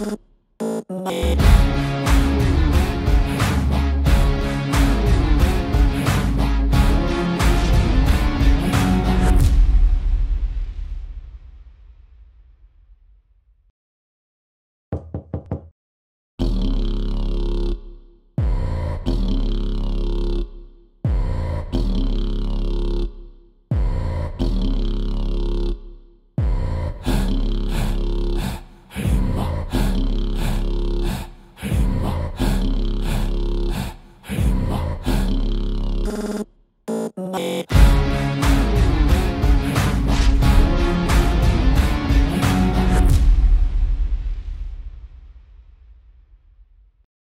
you